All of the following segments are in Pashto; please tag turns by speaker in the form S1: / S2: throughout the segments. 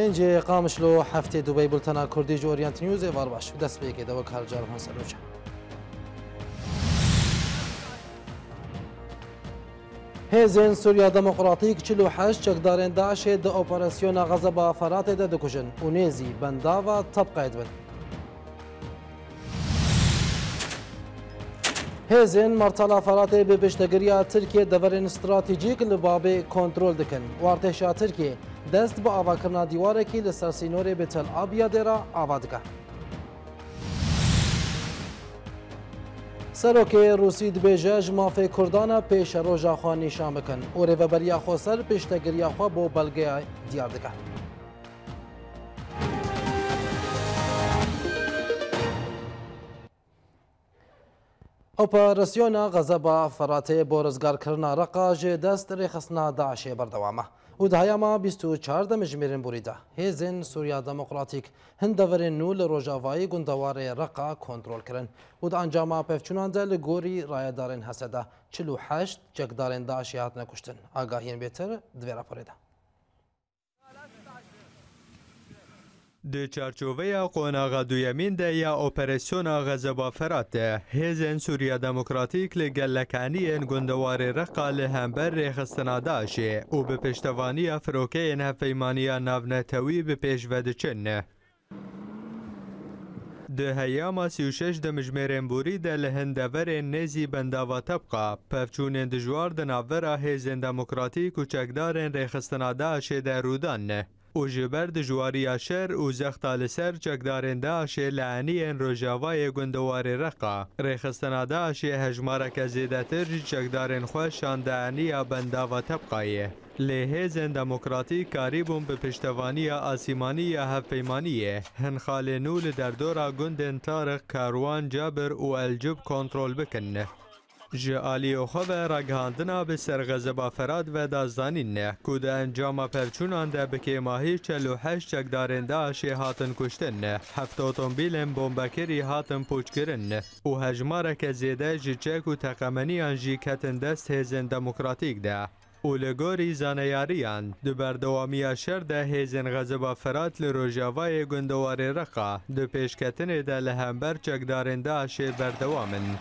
S1: پنج قامشلو هفته دوبی بلتنا کردیج اورینت نیوز وار باش دست به که دوک هر جار هنسر بچه هزین سوریا دموکراتیک 48 چکدارن داعش د اپراسیون غزه با فرات د دکوشن اونیزی بنداوا طبقه ادبن هزین مرتلا فرات به بشتگریا ترکیه دورن استراتیجیک لباب کنترل دکن وارتشا ترکیه دەست بە ئاواکردنا دیوارێکی لە سەرسینۆرێ بتەل ئابیا دێرە ئاوا دکە. سەرۆکێ رووسی دبێژە ژمافی کوردانە پێشە ڕۆژە خوا نیشان بکەن و ڕێبەبەریا خۆسەر پێشتەگریاخوا بۆ بەلگەیە دیار دکە. ئۆپەرسیۆنە غەزە بە فەراتەیە بۆ ڕزگارکردنا ڕقاژێ دەست ڕێخستنا داعشێ بەردەوامە. ու դայամա 24 մժմերեն բուրիդա, հեզեն Սուրիա դեմոկրատիկ, հնդվրեն նուլ ռոժավայի գունդավարը ռակա կոնտրոլ կրեն, ու դանջամա պևչունանդել գորի ռայադարեն հասեդա, 48 ճգդարեն դա շիհատնը կուշտեն, ագահ են բետերը դվերապորեդա։
S2: Di çerçoveya qonağa duyemîn de ya operasyona Xezebaferat de hêzên Sûriya Demokratîk li gelekaniyên gundewarê reqa li hember rêxistina Daişê û bi pêştevaniya firokeyên hevpeymaniya navnetewî bi pêş vediçin. Di heyama sîşeş de mijmêrên borî de li hindeverên nêzî bendava tebqa, pevçûnên dijwar di navvera hêzên demokratîk û çekdarên rêxistina Daişê de rûdan ne. او جبر د جواری اشر او زخت سر چکدارنده اشه لعنی ان روجاوای گندوار رقا ریخستناده اشه هجمارک زیدتر چکدارن خواه شاندعنی بنده و تبقایه لهزن دموکراتی کاریبون به پشتوانی آسیمانی هفپیمانی هن نول در دورا گندن تارق کاروان جابر و الجب کنترل بکنه جعالی و خواه را به سر غزبا فراد و دازدانین نه کود انجام پرچونان ده بکی ماهی چلو هشت چک دارنده اشی هاتن کشتن نه هفت اوتومبیل هم بومبکری هاتن پوچ کرن نه و هجمار که زیده جی و تقمنی انجی کتن دست هزن دموکراتیک ده اولگوری زنیاریان زانیاریان دو بردوامی اشر ده هزن غزبا فراد لروجاوای گندواری گندوار رقا دو پیشکتن کتن ده لهمبر بر چک دارنده اشی بردوامن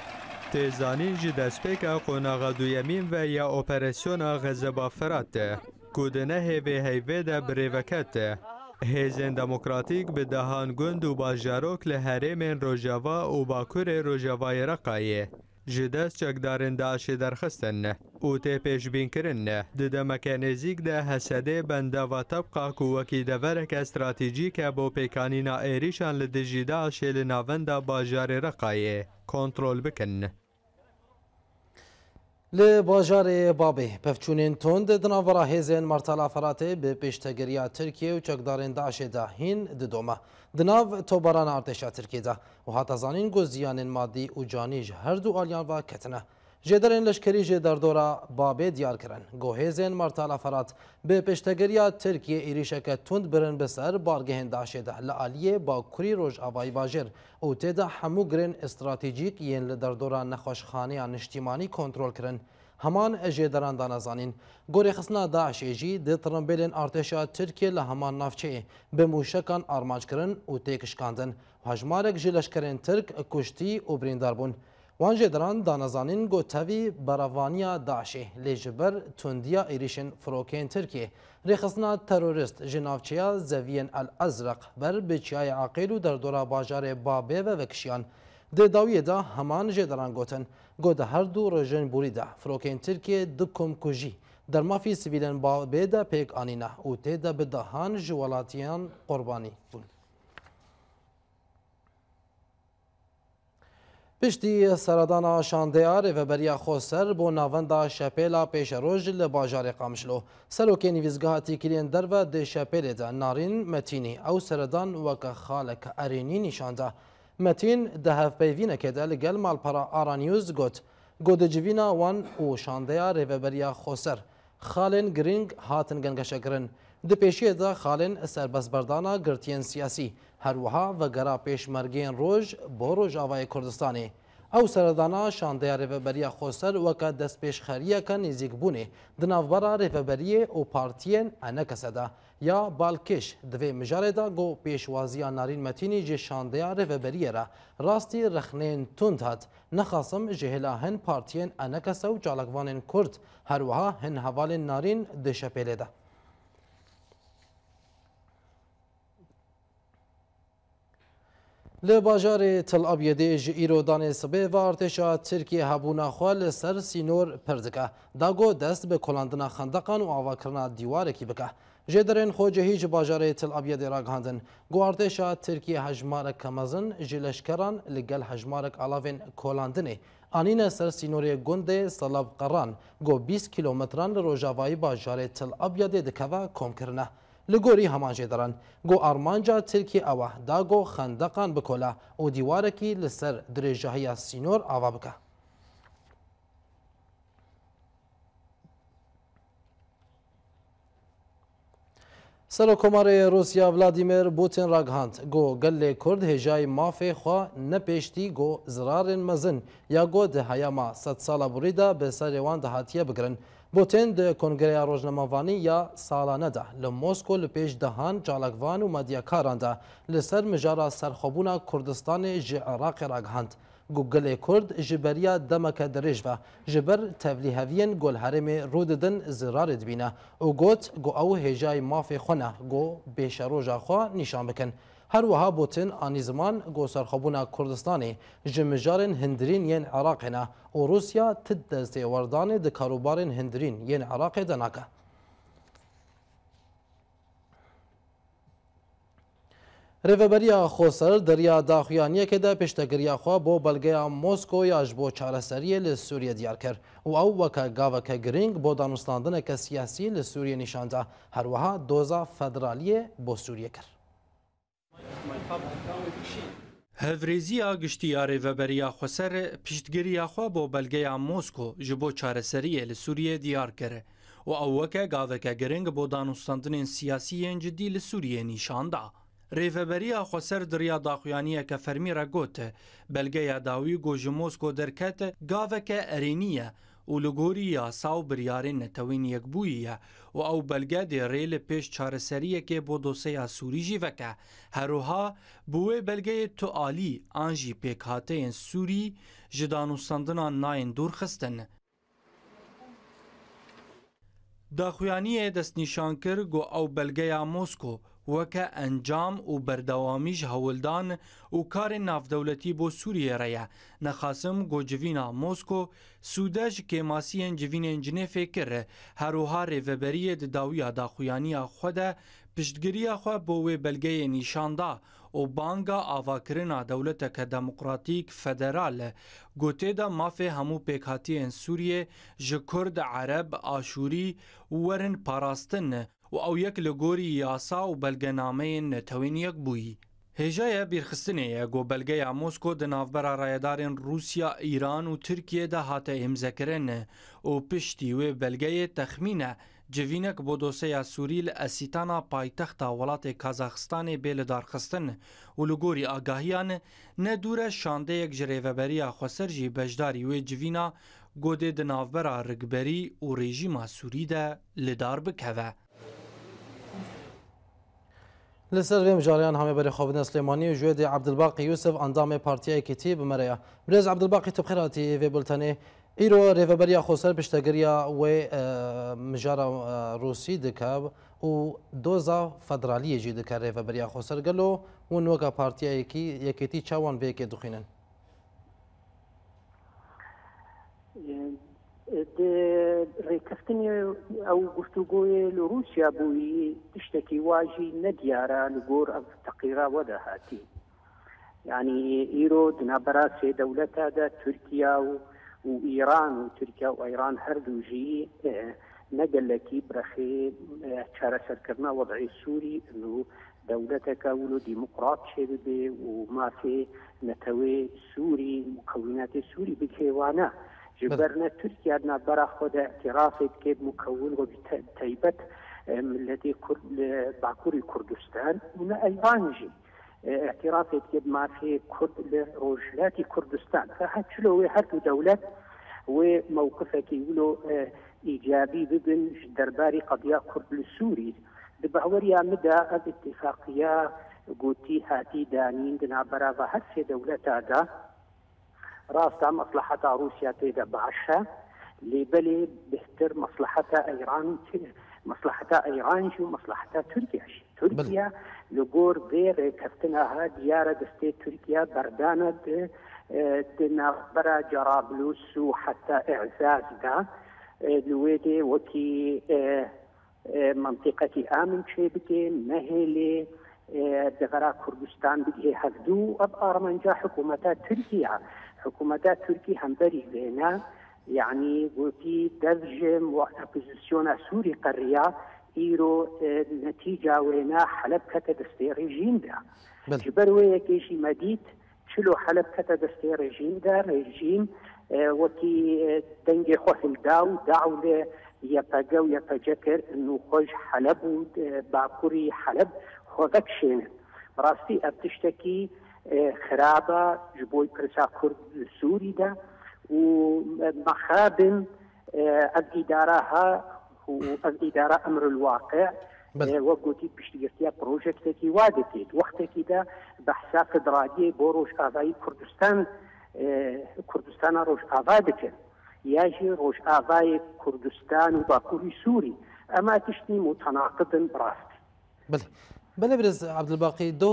S2: تیزانین جی دسپیک اقونا دویمین و یا اپریشن غزه فرات کود کودنه هیوی هیوی ده بری هیزن دموکراتیک به دهان گند و با جاروک لحریم روژاوا و با کور روژاوای رقایی جداس چقدر انداع شده درخستن؟ او تپش بین کرن د د زیگ ده حسده بنده و طبقا کوکی ده ورک استراتژی که با پیکانی ناerishان لدجیدا شل نوونده بازار رقایه کنترل بکن.
S1: Լեբաժարե բաբե, պևչունին թոնդը դնավրա հեզեն մարտալավարատե բեպեշտգերիա թրկիե ու չգդարեն դաշեդա հին դդոմա, դնավ թոբարան արտեշա թրկեդա, ու հատազանին գոզիանեն մադի ու ջանիժ հրդու ալյանվա կետնա։ جدرین لشکری جدر دورا بابه دیار کرن گوهیزین مرتال افراد به پشتگریا ترکیه ایریشک تند برن بسر بارگهن داشه ده لعالیه با کری روش آوائی باجر او تیدا همو گرن استراتیجیک یین لدر دورا نخوشخانه یا نشتیمانی کنترول کرن همان جدران دانزانین گوری خسنا داعش ایجی دی ترنبیلین ارتشا ترکیه لهمان نافچه به موشکان آرمانج کرن او تیکشکاندن هجمارک جلشکرین ترک کشتی او بریندار بون وان جدران دانزانین گوتوی براوانیا داعشی لیجبر توندیا ایریشن فروکین ترکیه ریخصنا تروریست جنافچیا زوین الازرق بر بچیای عقیل و در دورا باجار بابه و وکشیان د داویه دا همان جدران گوتن گود هر دو رژن بوریده فروکین ترکیه دکم کجی در مافی سویلن بابه دا پیک آنینا و تیدا به دهان جوالاتیان قربانی بوند پشتی سردانا شاندیار وبریا خوسر بو ناوندا شپیلا پیش روژ لباجار قامشلو سلوکی نویزگاه تیکرین در و دی شپیل دا نارین متینی او سردان وک خالک ارینی نشانده متین ده هف پیوینه که ده لگل مالپرا آرانیوز گوت گودجوینا وان او شاندیار وبریا خوسر خالن گرینگ هاتن گنگشه گرن دی پیشی دا خالن سربسبردانا گرتین سیاسی هەروەها وەگەرا پێشمەرگێن ڕۆژ بۆ ڕۆژاوای کوردستانی. ئەو سەردانا شاندەیە ڕێبەبەریە خۆسەر وەکە دەست پێشخەریەکە نزیکبوونێ دناوبەرە ڕێبەبەریە و پارتیەن ئەنە کەسەدا یا بالکش دوێ مژارێدا گۆ پێشوازیان نارین مەتینی جێ شاندەیە ڕێبەبەریەرە ڕاستی رەخنێن تند هات نەخاسم ژهێلا هەن پارتیەن ئەنە کەسە و جالەکوانێن کورد هەروەها هەن هەواڵێن نارین دشەپێلێدا. لباجار تل ابیده جی ایرودان سبه و ارتشا ترکی هبونا خوال سر سینور پردکه داگو دست به کلاندنا خندقان و آواکرنا دیواره کی بکه جدرن خوجه هیچ باجار تل ابیده را گهاندن گو ارتشا ترکی هجمارک کمزن جی لشکران لگل هجمارک علاوین کلاندنه آنین سر سینوری گنده سلاب قران گو 20 کیلومتران روژاوایی باجار تل ابیده دکوه کم کرنه لگوری همان جدران گو آرمانجا ترکی اوه دا گو خندقان بکولا او دیوارکی لسر درجهی سینور آوا بکه سرکومار روسیا ولادیمیر بوتین راگهاند گو گل کرد هجای مافه خوا نپیشتی گو زرار مزن یا گو ده هیاما ست سالا بریده به سر روان دهاتیه بگرن بۆ تند کۆنگرەیە ڕۆژنەماوانی یا ساڵانەدا لە مۆسکۆ لە پێش دەهان جاڵکوان و مادیەکاراندا لەسەر مژارە سەرخۆبوونا کوردستانی ژێ عراقی ڕاگەهاند. گوگلێ کورد ji beriya demeke dirêj ve ji ber tevlîheviyên golherêmê rûdidin zirarê dibîne û got got ew hêjayê mafê xwe ne got bêşeroja xwe nîşan bikin. هر وها بوتن آنی زمان گوسرخبونا کردستانی جمجارن هندرین ین عراق هنا و روسیا تد دسته وردانه ده کاروبارن هندرین ین عراق دناکه رهبریا خوسر دریا داخویانیه که ده پشتگریا خوا با بلگه موسکو یا جبو چارسری ل سوریه دیار کر و او وکا گاوکا گرینگ با دانستاندن که سیاسی ل سوریه نشانده هر وها دوزا فدرالیه با سوریه کرد.
S3: هەڤریزیە گشتیارەی ڤەبەریا خۆسەر پشتگیریا خوا بۆ بەلگەیە مۆسکۆ ji بۆ چارەسەریە li Sûریە دیارکەرە و ew weke gaveke giring بۆ danûstandinên siyasiyên cidî li Sûriye nîşanda. Rêveberiya xweser diriya daxuyaniyeke fermî re gote, belgeya dawî got ji Mosko derkete gaveke erêniye و لە گۆری یاسا و بریارێن نەتەوین یەکبوویە و ئەو بەلگە دێڕێ لە پێش چارەسەریەکێ بۆ دۆسەیا سووریژی ڤەکە هەروها بوێ بەلگەیە توعالی ئانژی پێکهاتەیەن سووری ji danûstandina nayên dûr xistin. Daxuyaniyê destnîşan kir got ew belgeya Mosko وکه انجام او بردوامیش هولدان او کار نافدولتی بو سوریه رایه نخاسم گوجوینا موسکو سودش که ماسیین جوینین جنیفه کر هروها ریوبریه د داویا دا خویانی خوده پشتگیری خو بو بلګې نشاندا او بانګا اواکرنا دولت که دموکراتیک فدرال ګوتې دا مافه همو پېکاتی ان سوریه ژ کورد عرب آشوري ورن پاراستن و ئەو یەک لە گۆری یاسا و بەلگەنامەیەن نەتەوین یەک بووی هێژایە بیرخستنەیە گۆبەلگەی مۆسکۆ دناوبەرە ڕایەدارێن رووسیا ئیران و ترکیەدا هاتە هێمزەکردن و پشتی وێ بەلگەیە تەخمینە جڤینەک بۆ دۆسەیە سووری لە ئەسیتانە پایتەختا وڵاتی کازاخستانی بێ لە دارخستن و لە گۆری ئاگاهیان نەدورە شاندەیەک ژرێڤەبەریە خۆسەرجی بەشداری وێ جڤینە گۆدێ دناوبەرە ڕگبەری و ڕێژیما سووریدا لەدار بکەوە.
S1: لسر ویم جاریان همه بر خوابن سلیمانی و جوید عبدالباقی یوسف اندام پارتیا اکیتی بمریا برز عبدالباقی تبخیراتی و بلتنه ایرو ریوبریا خوسر پشتگریا و مجارا روسی دکاب و دوزا فدرالی جی دکار ریوبریا خوسر گلو و نوکا پارتیا اکیتی چاوان به اکی دخینن
S4: ڕێکەفتنی ئەو گفتوگوۆیە لە رووسیا بووی تشتێکی واژی نەدیارە لەگۆر ئەم تەقیرا وەدەهاتی ینی ئیرۆ دنابرا سێ دەولەتەدا تورکیا و و ئیران و تورکیا و ئەیران هەردووژی نەگەلەکی برەخێ چارەسەرکردنا وەضعی سووری و دەولەتەکە ولو دیموقرات شێ ببێ و مافێ نەتەوێ سووری مقویناتی سووری بکێوانە. جبرنا تركيا برا خود اعترافت كيف مكون و بتيبت ملتي كرد باكوري كردستان من ايرانجي اه، اعترافت که ما في كرد روجلاتي كردستان فحتى لو هاتو دولة وموقفك يقولوا اه، ايجابي ببن درباري قضيه كرد السوري ببهوريا مدى اتفاقيه قوتي هاتي دانين دنا برا هر دولة هذا راس مصلحتها روسيا تيدا بعشها اللي بلي بهتر مصلحتها ايران مصلحتها ايران شو مصلحتها تركيا شي تركيا لغور غير كفتنا ها ديارة دستي تركيا بردانة دنا آه، برا جرابلوس وحتى اعزاز دا آه، لويدي وكي آه، منطقة آمن شبكة مهلي دغرا کوردستان بگرێ هەفتوو ئەب ئارمەنجا حکوومەتە تورکیا حکوومەتە تورکی هەمبەری بێنا یعنی گوتی دەژێم و ئەپزیسیۆنە سووری قڕیا ئیرۆ حلب وێنا حەلب کەتە دا جبر بەر وەیەکێشی مەدیت چلو حەلب کەتە دەستی دا ڕێژین وەکی دەنگی خۆحلدا و داو لێ یەپەگە و یەپەجە کرد و حلب حەلە بوو باکووری حەلب خۆگە خرابة جبوي ئە پشتێکی خراپە ji بۆی پرسا کورد سووریدا و آه، الواقع آه، وەگوتی پشتگرتیا پرۆژێکێکی وا دەکەیت وەختێکیدا بەحسا فدراگیە بۆ ڕۆژئاوایی کوردستان کوردستانە آه، ڕۆژئاوا یاژی ڕۆژئاوای کوردستان و باکووری سووری ئەما تشتی متەناقدن ڕاست
S1: بەێ برز عبدباقی دۆ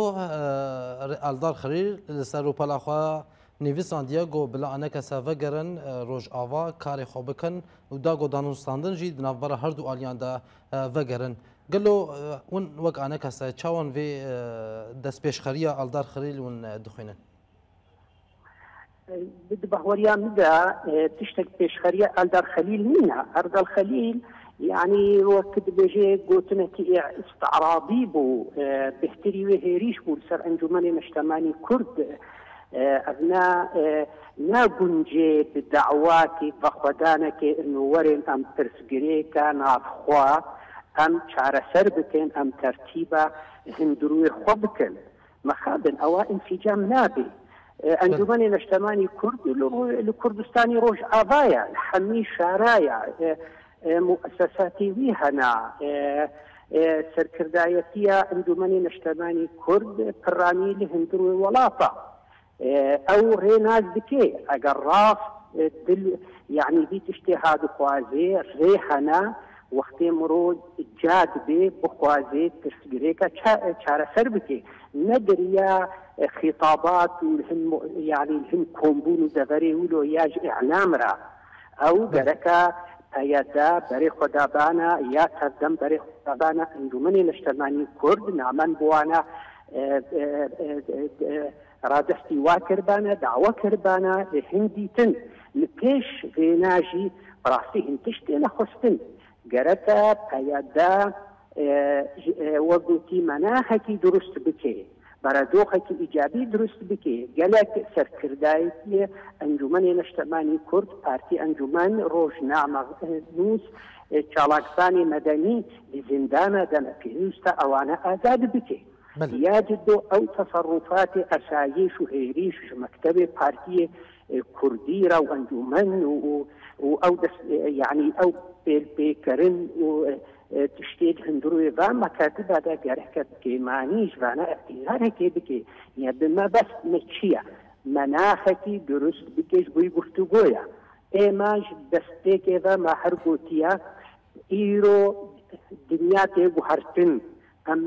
S1: ئالدار خەریر لەسەر و پەلاخوا نویسان دیگۆ بلا ئەنەکە سەڤەگەرن ڕۆژئاوا کارێ خۆ بکەن و داگۆ دانوستاندن ژی ناوبەرە هەردوو ئالیاندا ڤەگەرن. گەلو ون وەک ئەنە کەسە چاوان وێ دەستپێشخەریە ئالدار خەریل ون دخێنن.
S4: بدي بهوريان مدى آه، تشتك بيش خريا خليل منها ارض خليل يعني وقت بيجي قلت نتيع استعراضي بو آه، بهتري وهيريش بو سر انجمان مجتماني كرد أبناء آه، نا گونجێ داواتی انه ورن ام پرسگرێکە نافخوا ام شعر بکەن ام ترتيبا هندروي خۆ مخابن مەخابن ئەوە نابي ئەنجومەنی نەشتەمانی کورد لە کوردستانی ڕۆژ ئاوایە حەمی شارایە مؤسساتی وی هەنا سەرکردایەتیە ئەنجومەنی نەشتەمانی کورد پڕانی لە هندروی وڵاتە ئەو ڕێناز بکێ ئەگەر ڕاست دل یعنی بی تشتی هاد خوازێ ڕێ هەنا وەختێ مرۆ جاد بێ بخوازێ ترسگرێکە چارەسەر بکێ نەدریا خطابات يعني الهم كومبون و ولو ياج اعلام را او گەرەکە پەیەدا بەری خدابانا یا تردم بەری خدابانا ئەنجومنی لەشتەرمانی کورد نامەن بوانە ڕادستی آه، آه، آه، وا کردبانە داوە کردبانە لە هندی تن لە پێش ڕێناژی ڕاستی هندتش خستن نەخستن گەرەکە پەیەدا وەگوتی درست دروست بەرەدۆخێکی ئیجابی دروست بکێ گەلێک سەرکردایەتە ئەنجومنی نەشتەمانی کورد پارتی ئەنجومان ڕۆژنامە نووس چاڵاکسانی مەدەنی زیندانە دەنە پێویستە ئەوانە ئازاد بکێ. یاجد ئەو تەفەڕوفات ئەسایش و هێریش مەکتتەبێ پارتیە کوردی را و ئەنجومەن و ئەو یعنی ئەو پێلپێکردن و اه، تشتید هندروی و که معنیش و نه مەکاتبادا گەرحکە بکی مانیش به ما يعني بس بکەی مناخه بمە درست بکش مەناخەکی دروست گویا ایمانش گفتوگۆیە که و ما هر هەرگوتیە ایرو دنیا تی تێگو هەرتن ئەم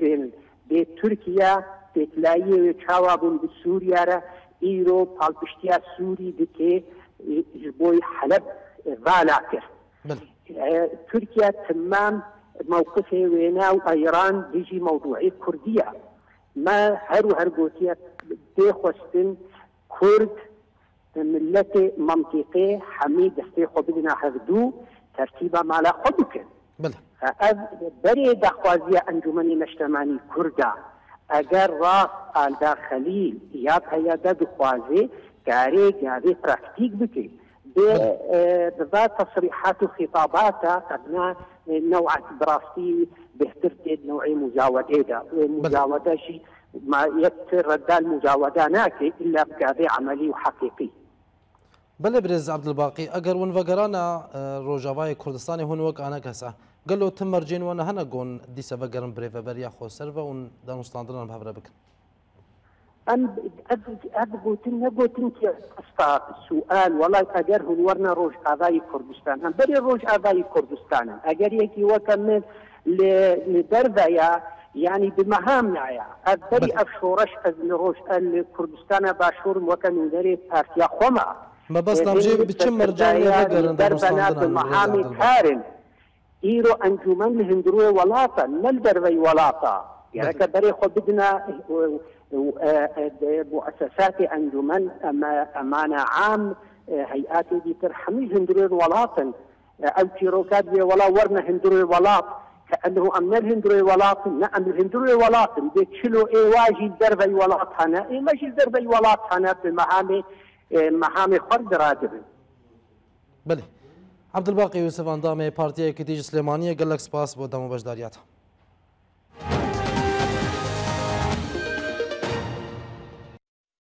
S4: به بێ تورکیا پێتلاییەوێ چاوا بوون بە سووریارە ئیرۆ پاڵپشتیا سووری دکێ بۆی حەلب ڤالا کرد آه، تركيا تمام موقفه وينا وايران بيجي موضوعي كرديه ما هرو هرغوتيه بيخوستن كرد ملتي منطقي حميد استيقو بدنا هردو ترتيبه مالا خدكن بله از بری دخوازی انجمن مشتمانی کردا اگر راست آل داخلی یا پیاده دخوازی کاری گاوی پراکتیک بکی إيه، إيه، بذات تصريحاته خطاباته قد نوع دراستي بهترتد نوعي مجاودة إيه، مجاودة شيء ما رد المجاودة ناكي إلا بكاذي عملي وحقيقي
S1: بله برز عبد الباقي اگر ون وگرانا آه، روجاوای کردستان هون وقت انا کسا گلو تمرجین ون هنگون دیسه وگرن بریو بریا خو سر و اون دانستاندرن بهبره
S4: بکن ئەم گوتن نەگوتنکە ئەستا سوال وڵای ئەگەر هەوەرنە ڕۆژ ئاوای کوردستان هەم بەری ڕۆژ ئاوای کوردستانن ئەگەر یەکی وەکە من لە دەردەیە ینی يعني بمەهام نایە ئەبەری ئەف شۆڕش ئەز لە ڕۆژ کوردستانە باشوورم وەکە نوودەری پارتیا خۆما
S2: مەبەستامژێ بچم مەرجان دەربەنا بمەهامی
S4: کارن ئیرۆ ئەنجومەن هندروێ وڵاتە نەل دەروەی وڵاتە یەکە بەری يعني خۆ بدنە مؤسسات انجمن امانه عام آه، هيئات دي ترحمي هندري ولاتا آه، او تيروكات ولا ورنا هندري الولاط كانه امن الهندري ولات نعم امن الهندري ولات بيتشلو اي واجي دربي ولات هنا اي ماشي دربي ولات هنا بمهامي آه، مهامي خرد رادبن
S1: بله الباقي يوسف انضامي بارتي که سليمانيه قال لك سباس بو دمو بجداريات